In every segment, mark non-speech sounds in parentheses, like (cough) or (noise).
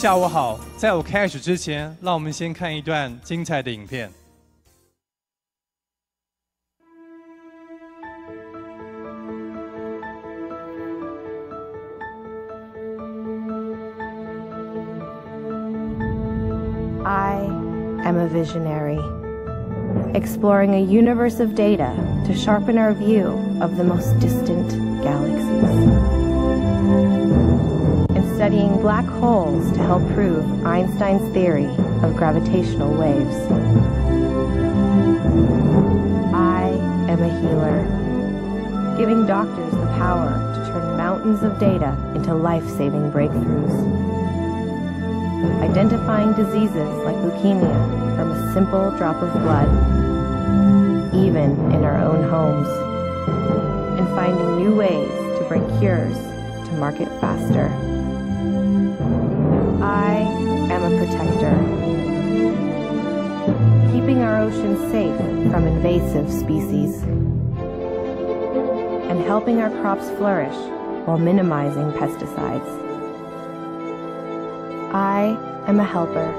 下午好，在我开始之前，让我们先看一段精彩的影片。I am a visionary, exploring a universe of data to sharpen our view of the most distant galaxies. And studying black holes to help prove Einstein's theory of gravitational waves. I am a healer, giving doctors the power to turn mountains of data into life-saving breakthroughs identifying diseases like leukemia from a simple drop of blood, even in our own homes, and finding new ways to bring cures to market faster. I am a protector, keeping our oceans safe from invasive species, and helping our crops flourish while minimizing pesticides. I am a helper,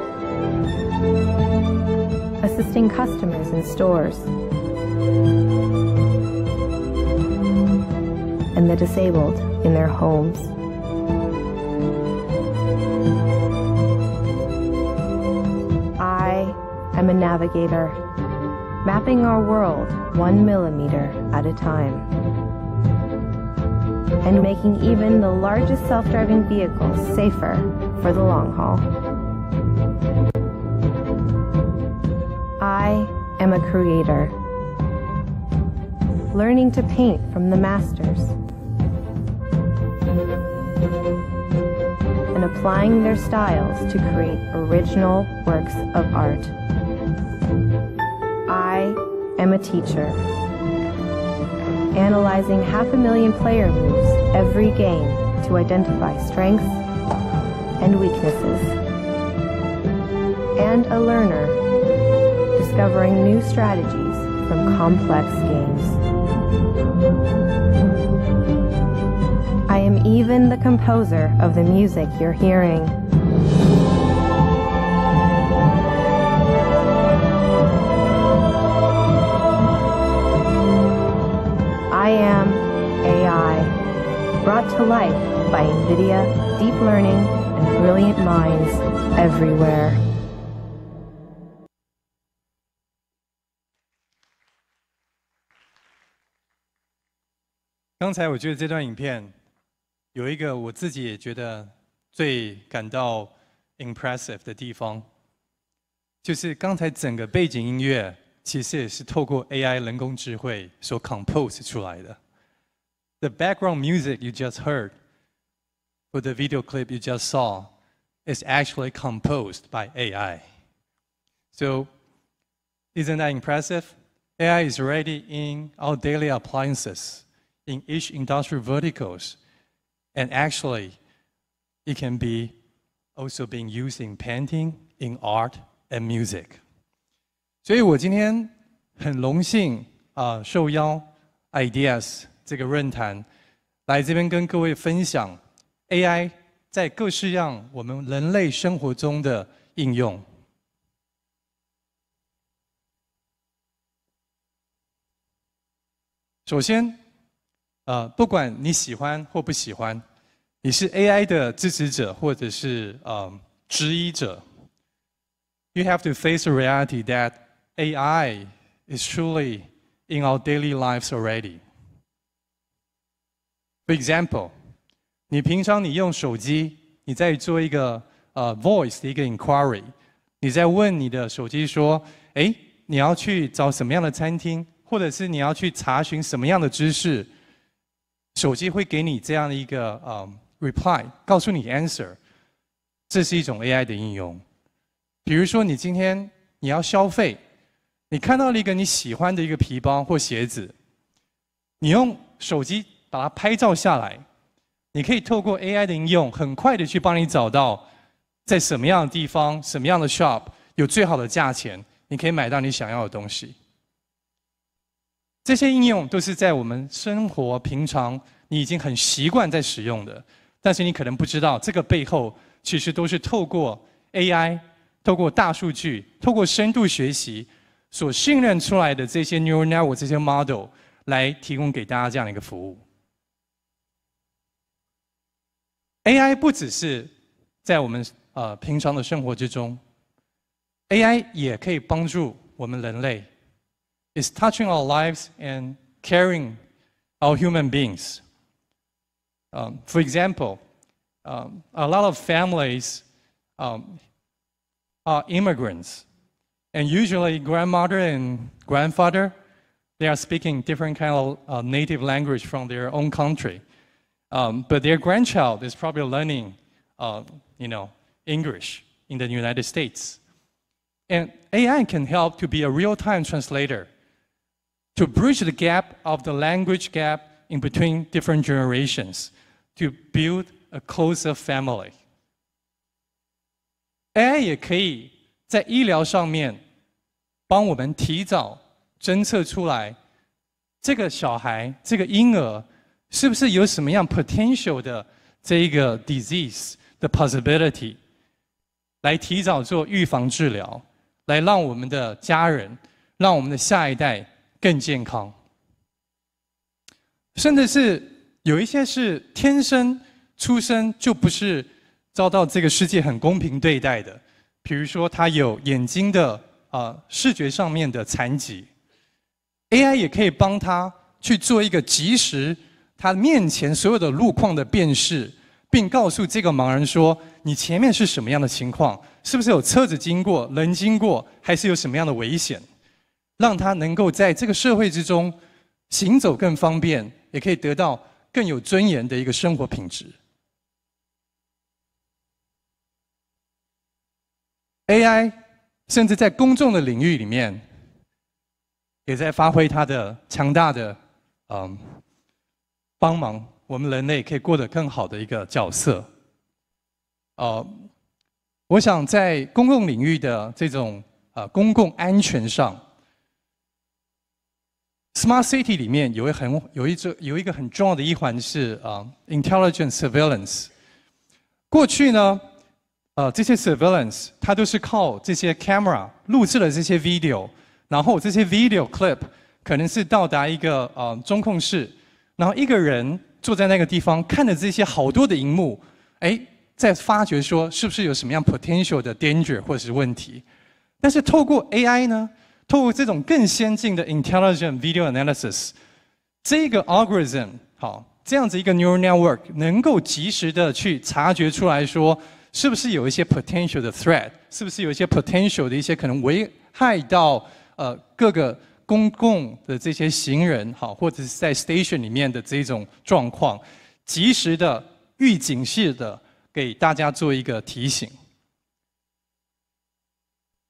assisting customers in stores and the disabled in their homes. I am a navigator, mapping our world one millimeter at a time and making even the largest self-driving vehicles safer for the long haul. I am a creator, learning to paint from the masters and applying their styles to create original works of art. A teacher, analyzing half a million player moves every game to identify strengths and weaknesses. And a learner, discovering new strategies from complex games. I am even the composer of the music you're hearing. Brought to life by NVIDIA, deep learning, and brilliant minds everywhere. 刚才我觉得这段影片有一个我自己也觉得最感到 impressive 的地方，就是刚才整个背景音乐其实也是透过 AI 人工智慧所 compose 出来的。The background music you just heard for the video clip you just saw is actually composed by AI. So, isn't that impressive? AI is already in our daily appliances, in each industrial verticals, and actually, it can be also being used in painting, in art, and music. 所以我今天很荣幸啊，受邀 Ideas 这个论坛来这边跟各位分享 AI 在各式样我们人类生活中的应用。首先，呃，不管你喜欢或不喜欢，你是 AI 的支持者或者是呃质疑者，you have to face the reality that AI is truly in our daily lives already. For example, 你平常你用手机，你在做一个呃 voice 的一个 inquiry，你在问你的手机说，哎，你要去找什么样的餐厅，或者是你要去查询什么样的知识，手机会给你这样的一个呃 reply，告诉你 answer，这是一种 AI 的应用。比如说你今天你要消费，你看到了一个你喜欢的一个皮包或鞋子，你用手机把它拍照下来。你可以透过 AI 的应用，很快的去帮你找到在什么样的地方、什么样的 shop 有最好的价钱，你可以买到你想要的东西。这些应用都是在我们生活平常你已经很习惯在使用的，但是你可能不知道这个背后其实都是透过 AI、透过大数据、透过深度学习所训练出来的这些 neural network 这些 model 来提供给大家这样的一个服务。AI 不只是在我们呃平常的生活之中，AI 也可以帮助我们人类。It's touching our lives and caring our human beings. Um, for example, um, a lot of families um, are immigrants, and usually grandmother and grandfather, they are speaking different kind of uh, native language from their own country, um, but their grandchild is probably learning, uh, you know, English in the United States, and AI can help to be a real-time translator to bridge the gap of the language gap in between different generations to build a closer family. AI 也可以在医疗上面帮我们提早侦测出来，这个小孩、这个婴儿 是不是有什么样 potential 的这一个 disease 的 possibility，来提早做预防治疗，来让我们的家人、让我们的下一代更健康，甚至是。有一些是天生出生就不是遭到这个世界很公平对待的，比如说他有眼睛的啊视觉上面的残疾，AI 也可以帮他去做一个及时他面前所有的路况的辨识，并告诉这个盲人说你前面是什么样的情况，是不是有车子经过、人经过，还是有什么样的危险，让他能够在这个社会之中行走更方便，也可以得到。更有尊严的一个生活品质。AI 甚至在公众的领域里面，也在发挥它的强大的嗯帮忙，我们人类可以过得更好的一个角色。呃，我想在公共领域的这种呃公共安全上。Smart City 里面有一很有一这有一个很重要的一环是啊，intelligent surveillance。过去呢，呃，这些 surveillance 它都是靠这些 camera 录制了这些 video，然后这些 video clip 可能是到达一个呃中控室，然后一个人坐在那个地方看着这些好多的荧幕，哎，在发觉说是不是有什么样 potential 的 danger 或者是问题。但是透过 AI 呢？透过这种更先进的 intelligent video analysis，这个 algorithm 好，这样子一个 neural network 能够及时的去察觉出来说，是不是有一些 potential 的 threat，是不是有一些 potential 的一些可能危害到呃各个公共的这些行人好，或者是在 station 里面的这种状况，及时的预警式的给大家做一个提醒。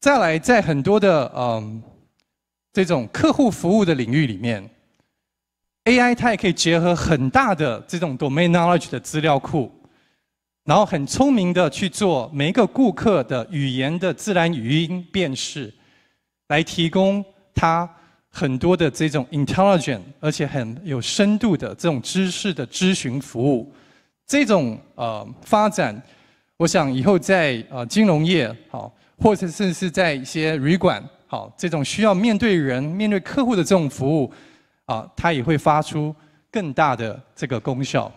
再来，在很多的嗯这种客户服务的领域里面，AI 它也可以结合很大的这种 domain knowledge 的资料库，然后很聪明的去做每一个顾客的语言的自然语音辨识，来提供它很多的这种 intelligent 而且很有深度的这种知识的咨询服务。这种呃发展，我想以后在呃金融业好。或者甚至是在一些旅馆，好，这种需要面对人、面对客户的这种服务，啊，它也会发出更大的这个功效。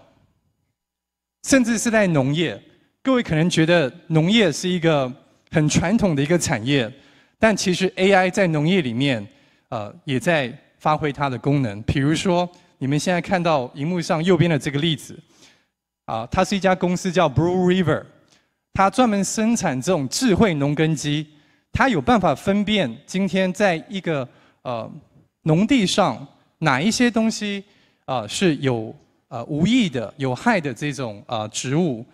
甚至是在农业，各位可能觉得农业是一个很传统的一个产业，但其实 AI 在农业里面，呃，也在发挥它的功能。比如说，你们现在看到荧幕上右边的这个例子，啊，它是一家公司叫 Blue River。它专门生产这种智慧农耕机，它有办法分辨今天在一个呃农地上哪一些东西啊是有呃无益的、有害的这种啊植物，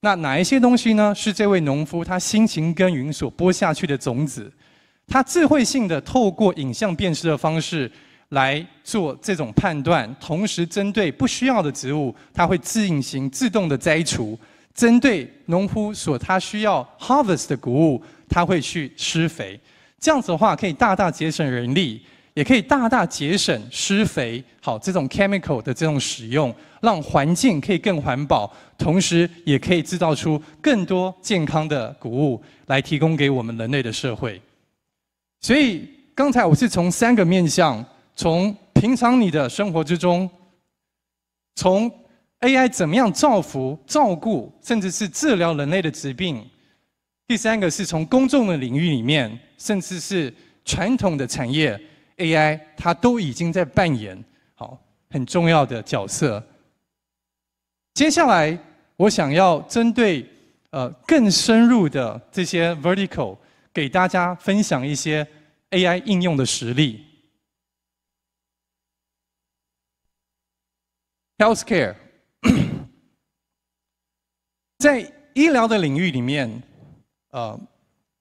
那哪一些东西呢是这位农夫他辛勤耕耘所播下去的种子？它智慧性的透过影像辨识的方式来做这种判断，同时针对不需要的植物，它会自行自动的摘除。针对农夫所他需要 harvest 的谷物，它会去施肥，这样子的话可以大大节省人力，也可以大大节省施肥，好这种 chemical 的这种使用，让环境可以更环保，同时也可以制造出更多健康的谷物来提供给我们人类的社会。所以刚才我是从三个面向，从平常你的生活之中，从 AI 怎么样造福、照顾，甚至是治疗人类的疾病。第三个是从公众的领域里面，甚至是传统的产业。AI 它都已经在扮演好很重要的角色。接下来我想要针对呃更深入的这些 vertical，给大家分享一些 AI 应用的实例。Healthcare (coughs) 在医疗的领域里面，呃，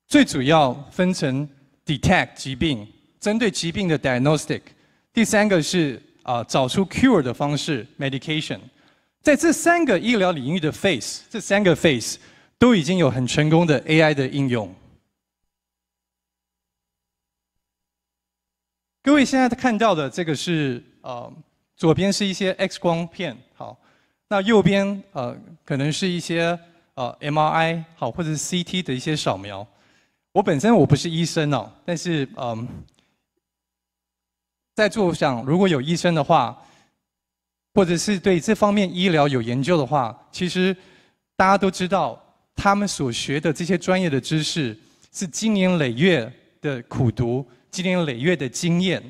最主要分成 detect 疾病。针对疾病的 diagnostic，第三个是啊找出 cure 的方式 medication，在这三个医疗领域的 face，这三个 face 都已经有很成功的 AI 的应用。各位现在看到的这个是呃左边是一些 X 光片，好，那右边呃可能是一些呃 MRI 好或者是 CT 的一些扫描。我本身我不是医生哦，但是嗯。在座想，如果有医生的话，或者是对这方面医疗有研究的话，其实大家都知道，他们所学的这些专业的知识是经年累月的苦读，积年累月的经验。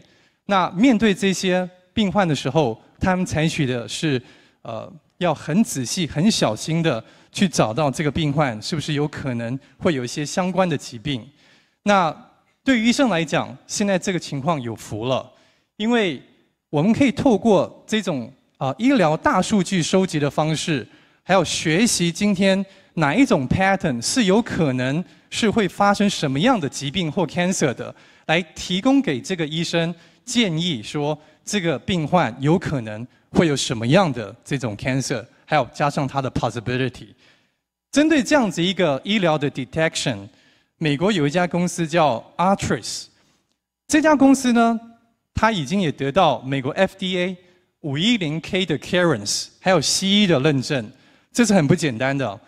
那面对这些病患的时候，他们采取的是呃，要很仔细、很小心的去找到这个病患是不是有可能会有一些相关的疾病。那对于医生来讲，现在这个情况有福了。因为我们可以透过这种啊医疗大数据收集的方式，还有学习今天哪一种 pattern 是有可能是会发生什么样的疾病或 cancer 的，来提供给这个医生建议说这个病患有可能会有什么样的这种 cancer，还有加上它的 possibility。针对这样子一个医疗的 detection，美国有一家公司叫 Artris，这家公司呢。它已经也得到美国 FDA 五一零 K 的 clearance，还有西医的认证，这是很不简单的。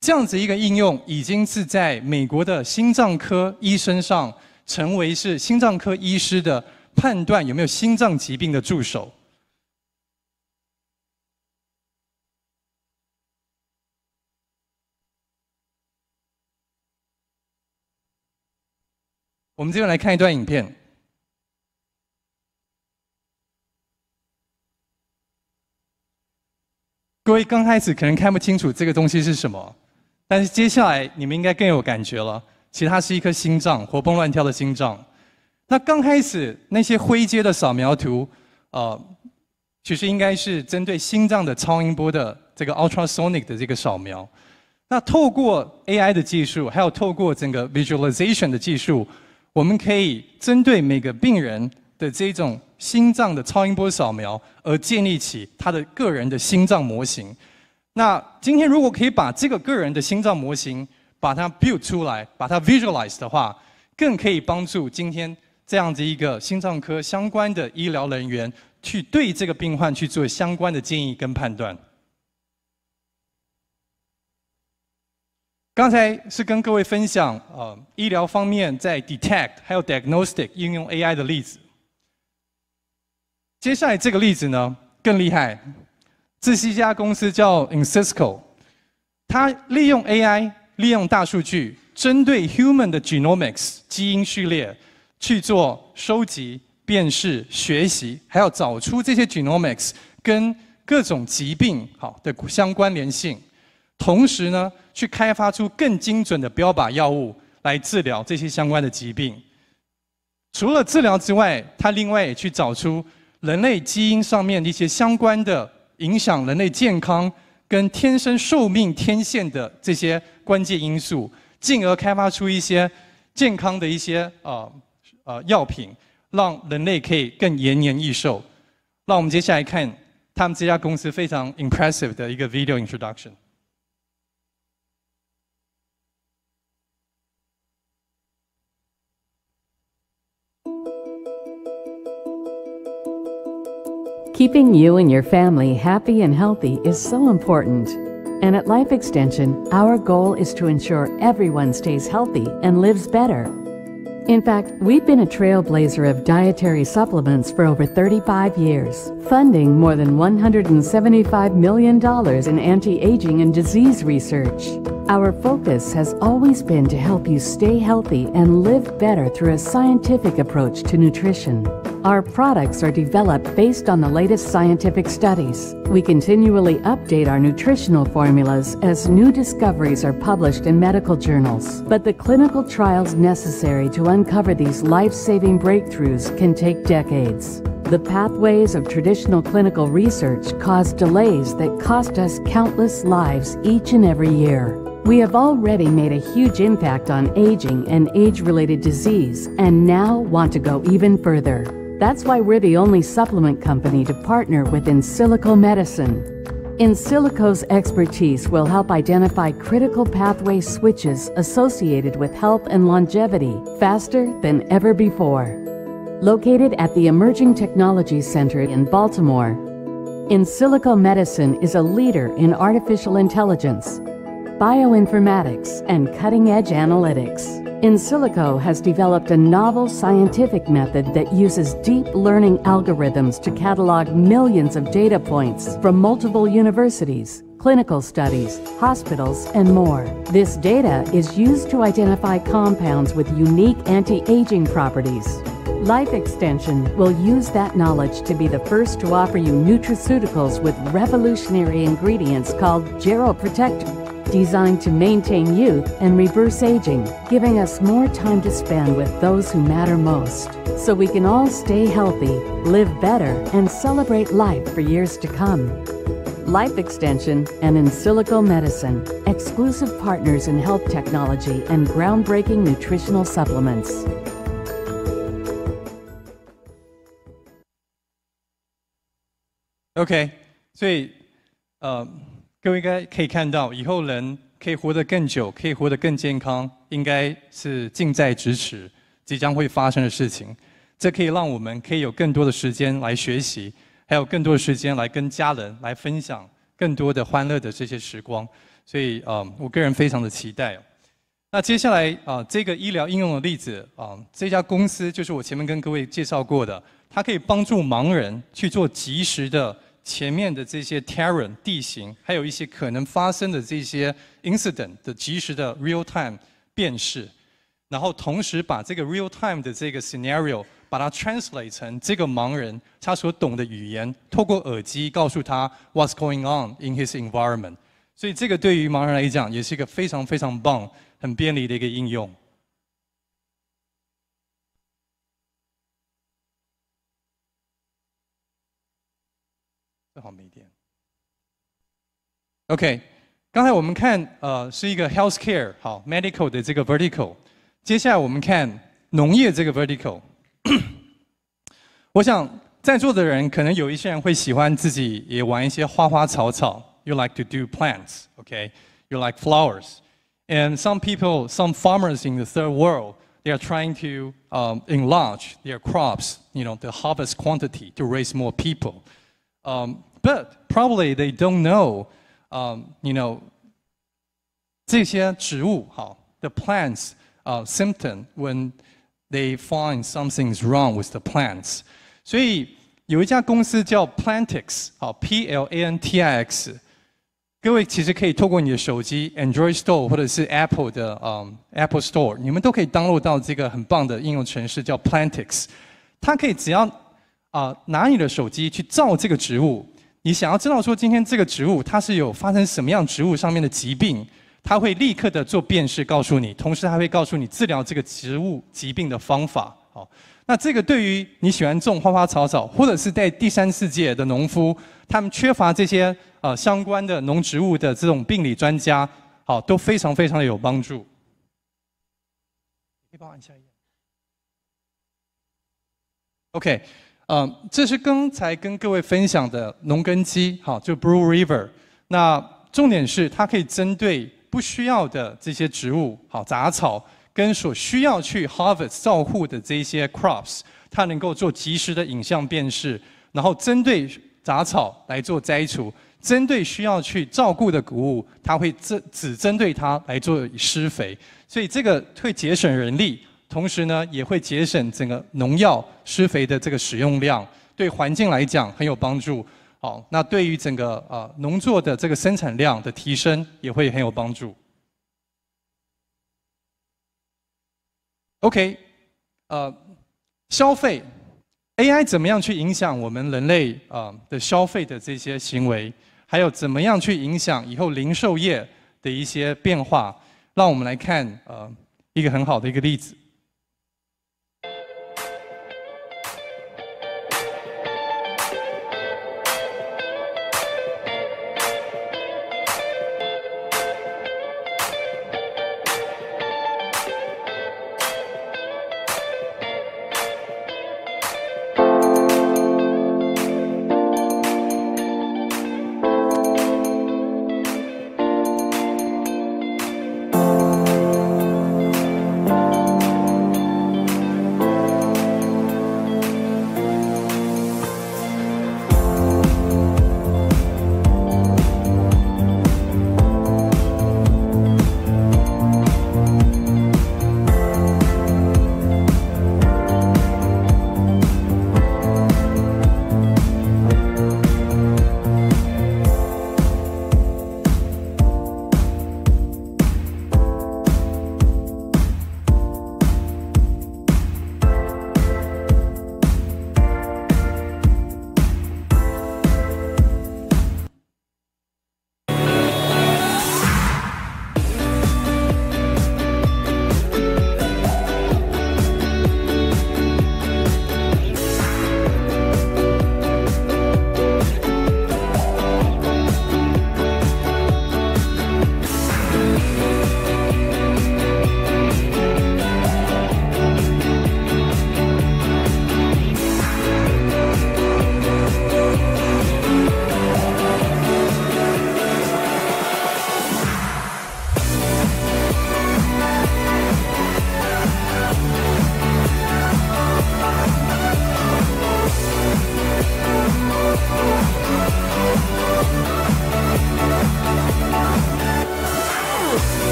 这样子一个应用，已经是在美国的心脏科医生上，成为是心脏科医师的判断有没有心脏疾病的助手。我们这边来看一段影片。各位刚开始可能看不清楚这个东西是什么，但是接下来你们应该更有感觉了。其实它是一颗心脏，活蹦乱跳的心脏。那刚开始那些灰阶的扫描图，呃，其实应该是针对心脏的超音波的这个 ultrasonic 的这个扫描。那透过 AI 的技术，还有透过整个 visualization 的技术，我们可以针对每个病人的这种。心脏的超音波扫描，而建立起他的个人的心脏模型。那今天如果可以把这个个人的心脏模型把它 build 出来，把它 visualize 的话，更可以帮助今天这样子一个心脏科相关的医疗人员去对这个病患去做相关的建议跟判断。刚才是跟各位分享呃医疗方面在 detect 还有 diagnostic 应用 AI 的例子。接下来这个例子呢更厉害，这是一家公司叫 Insisco，它利用 AI，利用大数据，针对 human 的 genomics 基因序列去做收集、辨识、学习，还要找出这些 genomics 跟各种疾病好的相关联性，同时呢，去开发出更精准的标靶药物来治疗这些相关的疾病。除了治疗之外，它另外也去找出。人类基因上面的一些相关的影响人类健康跟天生寿命天线的这些关键因素，进而开发出一些健康的一些呃呃药品，让人类可以更延年益寿。那我们接下来看他们这家公司非常 impressive 的一个 video introduction。Keeping you and your family happy and healthy is so important. And at Life Extension, our goal is to ensure everyone stays healthy and lives better. In fact, we've been a trailblazer of dietary supplements for over 35 years, funding more than $175 million in anti aging and disease research. Our focus has always been to help you stay healthy and live better through a scientific approach to nutrition. Our products are developed based on the latest scientific studies. We continually update our nutritional formulas as new discoveries are published in medical journals. But the clinical trials necessary to uncover these life saving breakthroughs can take decades. The pathways of traditional clinical research cause delays that cost us countless lives each and every year. We have already made a huge impact on aging and age related disease and now want to go even further. That's why we're the only supplement company to partner with In Silico Medicine. In Silico's expertise will help identify critical pathway switches associated with health and longevity faster than ever before. Located at the Emerging Technology Center in Baltimore, In Silico Medicine is a leader in artificial intelligence, bioinformatics, and cutting edge analytics. In Silico has developed a novel scientific method that uses deep learning algorithms to catalog millions of data points from multiple universities, clinical studies, hospitals, and more. This data is used to identify compounds with unique anti aging properties. Life Extension will use that knowledge to be the first to offer you nutraceuticals with revolutionary ingredients called Geroprotector designed to maintain youth and reverse aging, giving us more time to spend with those who matter most. So we can all stay healthy, live better, and celebrate life for years to come. Life Extension and In Silico Medicine, exclusive partners in health technology and groundbreaking nutritional supplements. OK，所以呃， 各位应该可以看到，以后人可以活得更久，可以活得更健康，应该是近在咫尺，即将会发生的事情。这可以让我们可以有更多的时间来学习，还有更多的时间来跟家人来分享更多的欢乐的这些时光。所以啊，我个人非常的期待。那接下来啊，这个医疗应用的例子啊，这家公司就是我前面跟各位介绍过的，它可以帮助盲人去做及时的。前面的这些 terrain 地形，还有一些可能发生的这些 incident 的及时的 real time 辨识，然后同时把这个 real time 的这个 scenario 把它 translate 成这个盲人他所懂的语言，透过耳机告诉他 what's going on in his environment。所以这个对于盲人来讲，也是一个非常非常棒、很便利的一个应用。好没电。OK，刚才我们看呃是一个 healthcare 好 medical 的这个 vertical，接下来我们看农业这个 vertical。我想在座的人可能有一些人会喜欢自己也玩一些花花草草。You like to do plants, okay? You like flowers, and some people, some farmers in the third world, they are trying to um, enlarge their crops, you know, the harvest quantity to raise more people. Um, but probably they don't know, um, you know, 这些植物好 the plants uh, symptom when they find something's wrong with the plants. 所以有一家公司叫 Plantix，好 P L A N T I X。各位其实可以透过你的手机 Android Store 或者是 Apple 的嗯 Apple Store，你们都可以 download 到这个很棒的应用程式叫 Plantix。它可以只要啊拿你的手机去照这个植物。 你想要知道说今天这个植物它是有发生什么样植物上面的疾病，它会立刻的做辨识告诉你，同时还会告诉你治疗这个植物疾病的方法。好，那这个对于你喜欢种花花草草，或者是在第三世界的农夫，他们缺乏这些呃相关的农植物的这种病理专家，好都非常非常的有帮助。可以帮我按下一页。OK。嗯，这是刚才跟各位分享的农耕机，好，就 Blue River。那重点是它可以针对不需要的这些植物，好杂草，跟所需要去 harvest 照护的这些 crops，它能够做及时的影像辨识，然后针对杂草来做摘除。针对需要去照顾的谷物，它会只只针对它来做施肥，所以这个会节省人力，同时呢也会节省整个农药施肥的这个使用量，对环境来讲很有帮助。好，那对于整个呃农作的这个生产量的提升也会很有帮助。OK，呃，消费 AI 怎么样去影响我们人类啊的消费的这些行为？还有怎么样去影响以后零售业的一些变化？让我们来看呃一个很好的一个例子。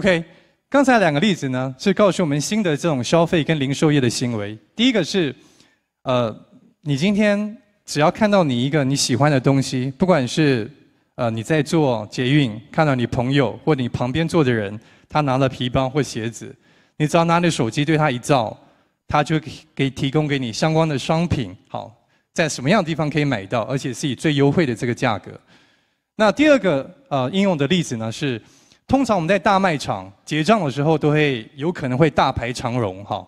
OK，刚才两个例子呢，是告诉我们新的这种消费跟零售业的行为。第一个是，呃，你今天只要看到你一个你喜欢的东西，不管是呃你在做捷运看到你朋友或你旁边坐的人，他拿了皮包或鞋子，你只要拿着手机对他一照，他就给提供给你相关的商品，好，在什么样的地方可以买到，而且是以最优惠的这个价格。那第二个呃应用的例子呢是。通常我们在大卖场结账的时候，都会有可能会大排长龙，哈。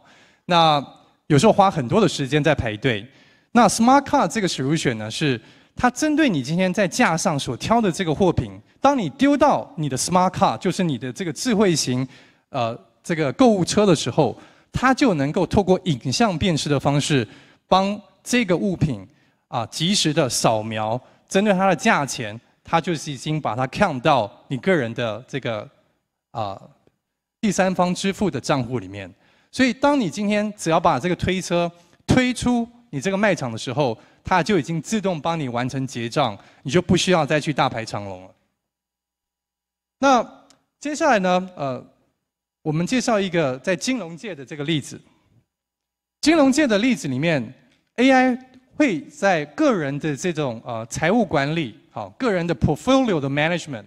那有时候花很多的时间在排队。那 Smart Card 这个 solution 呢，是它针对你今天在架上所挑的这个货品，当你丢到你的 Smart Card，就是你的这个智慧型呃这个购物车的时候，它就能够透过影像辨识的方式，帮这个物品啊及时的扫描，针对它的价钱。它就是已经把它 count 到你个人的这个啊第三方支付的账户里面，所以当你今天只要把这个推车推出你这个卖场的时候，它就已经自动帮你完成结账，你就不需要再去大排长龙了。那接下来呢？呃，我们介绍一个在金融界的这个例子。金融界的例子里面，AI 会在个人的这种呃财务管理。好，个人的 portfolio 的 management，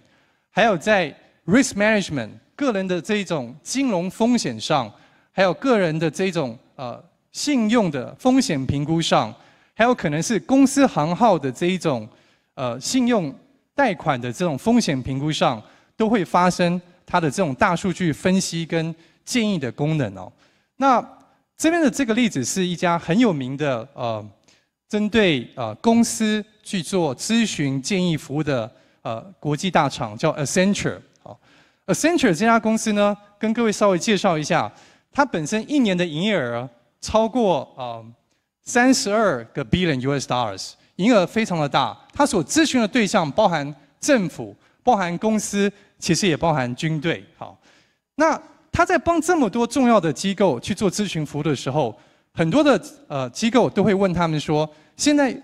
还有在 risk management，个人的这一种金融风险上，还有个人的这种呃信用的风险评估上，还有可能是公司行号的这一种呃信用贷款的这种风险评估上，都会发生它的这种大数据分析跟建议的功能哦。那这边的这个例子是一家很有名的呃。针对呃公司去做咨询建议服务的呃国际大厂叫 Accenture，好，Accenture 这家公司呢，跟各位稍微介绍一下，它本身一年的营业额超过啊三十二个 billion US dollars，营业额非常的大。它所咨询的对象包含政府、包含公司，其实也包含军队。好，那他在帮这么多重要的机构去做咨询服务的时候。很多的呃机构都会问他们说，现在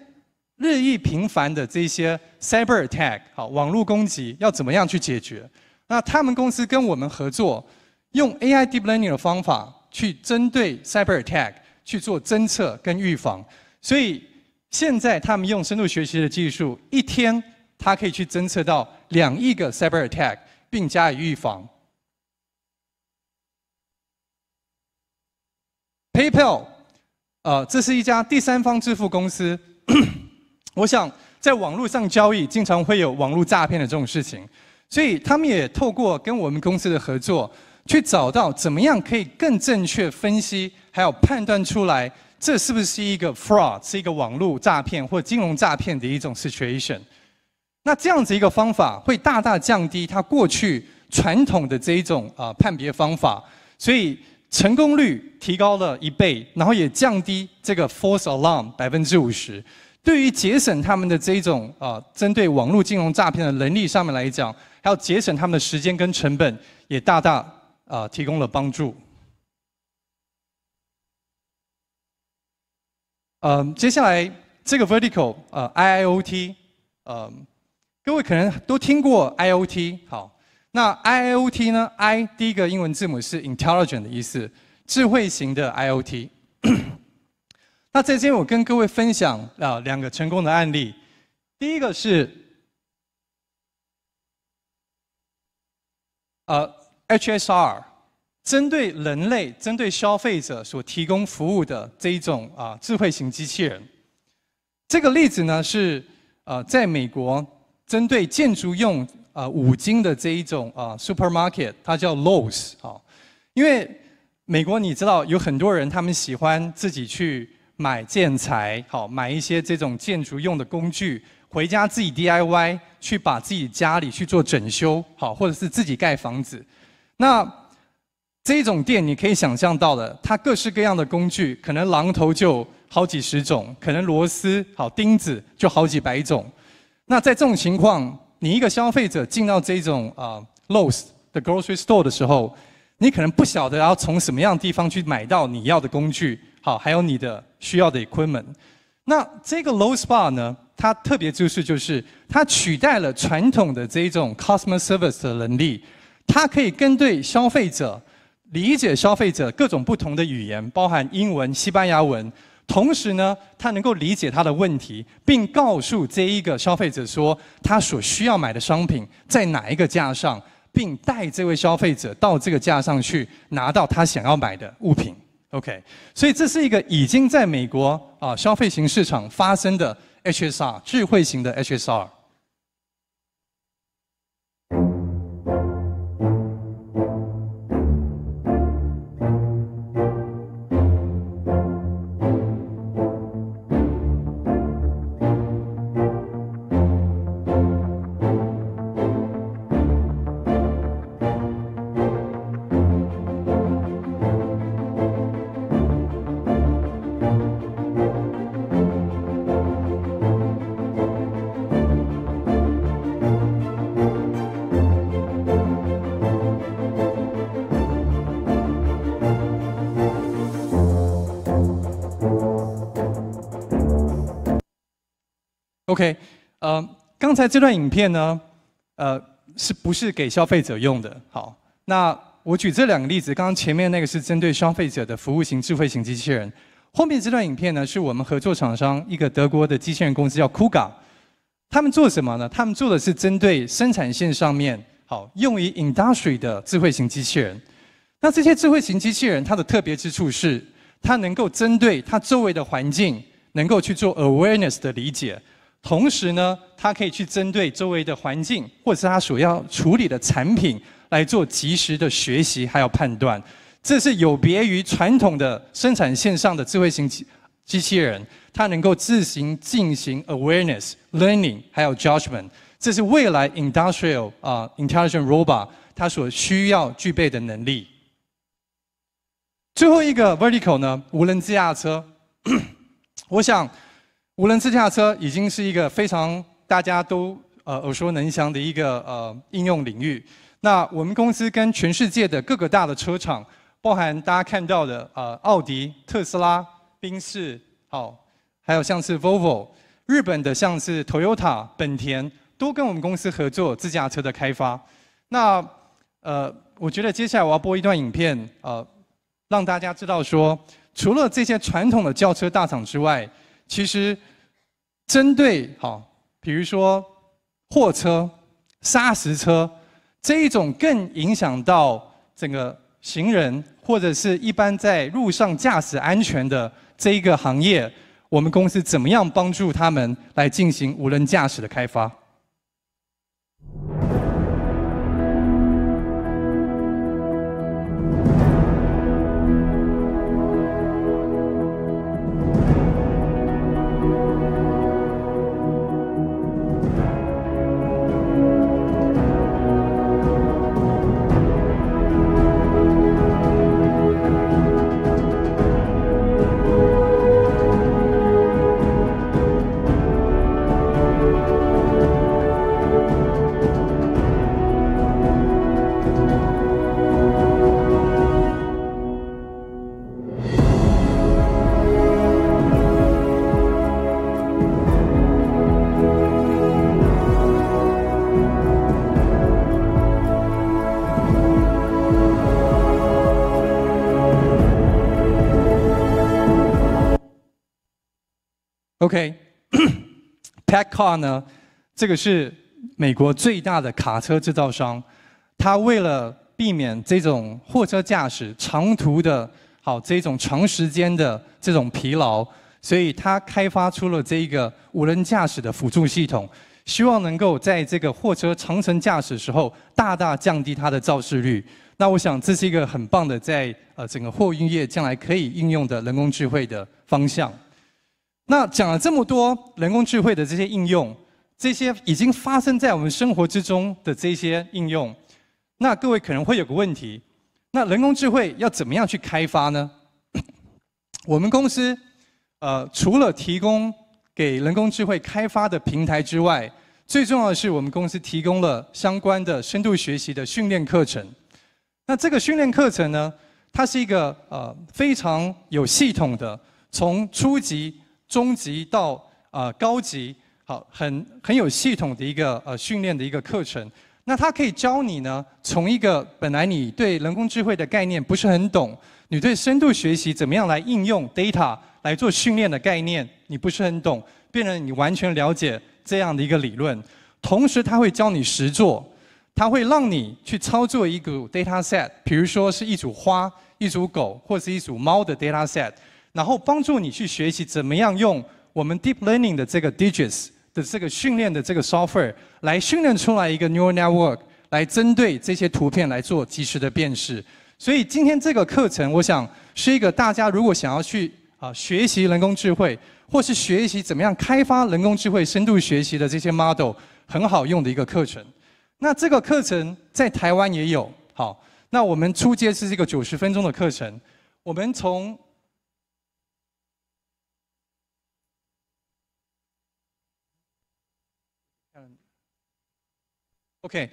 日益频繁的这些 cyber attack 好网络攻击要怎么样去解决？那他们公司跟我们合作，用 AI deep learning 的方法去针对 cyber attack 去做侦测跟预防。所以现在他们用深度学习的技术，一天它可以去侦测到两亿个 cyber attack，并加以预防。PayPal，呃，这是一家第三方支付公司。(clears throat) 我想在网络上交易，经常会有网络诈骗的这种事情，所以他们也透过跟我们公司的合作，去找到怎么样可以更正确分析，还有判断出来这是不是一个 fraud，是一个网络诈骗或金融诈骗的一种 situation。那这样子一个方法，会大大降低它过去传统的这一种啊判别方法，所以。成功率提高了一倍，然后也降低这个 false alarm 百分之五十。对于节省他们的这种啊，针对网络金融诈骗的能力上面来讲，还有节省他们的时间跟成本，也大大啊提供了帮助。嗯，接下来这个 vertical 呃 IIoT，呃，各位可能都听过 IoT，好。那 IoT 呢？I 第一个英文字母是 intelligent 的意思，智慧型的 IoT。那在这边我跟各位分享啊两个成功的案例。第一个是呃 HSR，针对人类、针对消费者所提供服务的这一种啊智慧型机器人。这个例子呢是呃在美国针对建筑用。啊，五金的这一种啊，supermarket，它叫 Lowe's 啊，因为美国你知道有很多人，他们喜欢自己去买建材，好买一些这种建筑用的工具，回家自己 DIY 去把自己家里去做整修，好或者是自己盖房子。那这种店你可以想象到的，它各式各样的工具，可能榔头就好几十种，可能螺丝好钉子就好几百种。那在这种情况，你一个消费者进到这种啊 Lowe's 的 grocery store 的时候，你可能不晓得要从什么样地方去买到你要的工具，好，还有你的需要的 equipment。那这个 Lowe's Bar 呢，它特别就是就是它取代了传统的这一种 customer service 的能力，它可以跟对消费者，理解消费者各种不同的语言，包含英文、西班牙文。同时呢，他能够理解他的问题，并告诉这一个消费者说他所需要买的商品在哪一个架上，并带这位消费者到这个架上去拿到他想要买的物品。OK，所以这是一个已经在美国啊消费型市场发生的 HSR 智慧型的 HSR。OK，呃，刚才这段影片呢，呃，是不是给消费者用的？好，那我举这两个例子，刚刚前面那个是针对消费者的服务型智慧型机器人，后面这段影片呢，是我们合作厂商一个德国的机器人公司叫 Kuga，他们做什么呢？他们做的是针对生产线上面好用于 industry 的智慧型机器人。那这些智慧型机器人它的特别之处是，它能够针对它周围的环境，能够去做 awareness 的理解。同时呢，它可以去针对周围的环境，或者是它所要处理的产品来做及时的学习，还有判断。这是有别于传统的生产线上的智慧型机机器人，它能够自行进行 awareness learning，还有 judgment。这是未来 industrial 啊 intelligent robot 它所需要具备的能力。最后一个 vertical 呢，无人自驾车。我想。无人自驾车已经是一个非常大家都呃耳熟能详的一个呃应用领域。那我们公司跟全世界的各个大的车厂，包含大家看到的呃奥迪、特斯拉、宾士，好，还有像是 Volvo，日本的像是 Toyota、本田，都跟我们公司合作自驾车的开发。那呃，我觉得接下来我要播一段影片，呃，让大家知道说，除了这些传统的轿车大厂之外，其实针对好，比如说货车、砂石车这一种更影响到整个行人或者是一般在路上驾驶安全的这一个行业，我们公司怎么样帮助他们来进行无人驾驶的开发？？OK，PACCAR (coughs) 呢，这个是美国最大的卡车制造商，它为了避免这种货车驾驶长途的，好这种长时间的这种疲劳，所以他开发出了这一个无人驾驶的辅助系统，希望能够在这个货车长程驾驶时候大大降低它的肇事率。那我想这是一个很棒的，在呃整个货运业将来可以应用的人工智慧的方向。那讲了这么多人工智慧的这些应用，这些已经发生在我们生活之中的这些应用，那各位可能会有个问题：那人工智慧要怎么样去开发呢？(coughs) 我们公司呃，除了提供给人工智慧开发的平台之外，最重要的是我们公司提供了相关的深度学习的训练课程。那这个训练课程呢，它是一个呃非常有系统的，从初级。中级到呃高级，好，很很有系统的一个呃训练的一个课程。那它可以教你呢，从一个本来你对人工智慧的概念不是很懂，你对深度学习怎么样来应用 data 来做训练的概念，你不是很懂，变成你完全了解这样的一个理论。同时，它会教你实做，它会让你去操作一组 data set，比如说是一组花、一组狗或者是一组猫的 data set。然后帮助你去学习怎么样用我们 deep learning 的这个 digits 的这个训练的这个 software 来训练出来一个 neural network 来针对这些图片来做及时的辨识。所以今天这个课程，我想是一个大家如果想要去啊学习人工智慧，或是学习怎么样开发人工智慧深度学习的这些 model 很好用的一个课程。那这个课程在台湾也有。好，那我们初阶是一个九十分钟的课程，我们从 OK，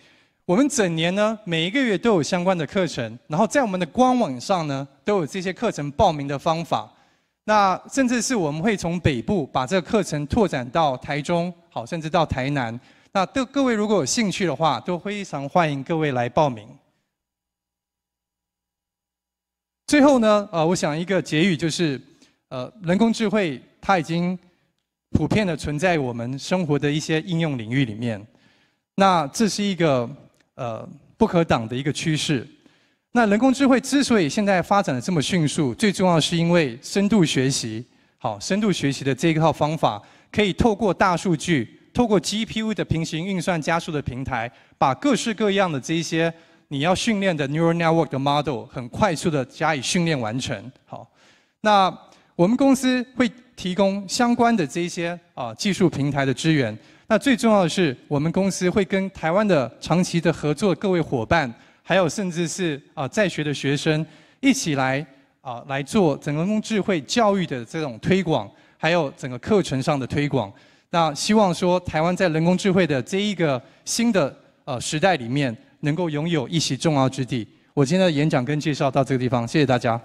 我们整年呢，每一个月都有相关的课程，然后在我们的官网上呢，都有这些课程报名的方法。那甚至是我们会从北部把这个课程拓展到台中，好，甚至到台南。那各各位如果有兴趣的话，都非常欢迎各位来报名。最后呢，呃，我想一个结语就是，呃，人工智慧它已经普遍的存在我们生活的一些应用领域里面。那这是一个呃不可挡的一个趋势。那人工智慧之所以现在发展的这么迅速，最重要是因为深度学习。好，深度学习的这一套方法，可以透过大数据，透过 GPU 的平行运算加速的平台，把各式各样的这些你要训练的 neural network 的 model 很快速的加以训练完成。好，那我们公司会提供相关的这些啊技术平台的支援。那最重要的是，我们公司会跟台湾的长期的合作各位伙伴，还有甚至是啊在学的学生，一起来啊来做整个人工智慧教育的这种推广，还有整个课程上的推广。那希望说台湾在人工智慧的这一个新的呃时代里面，能够拥有一席重要之地。我今天的演讲跟介绍到这个地方，谢谢大家。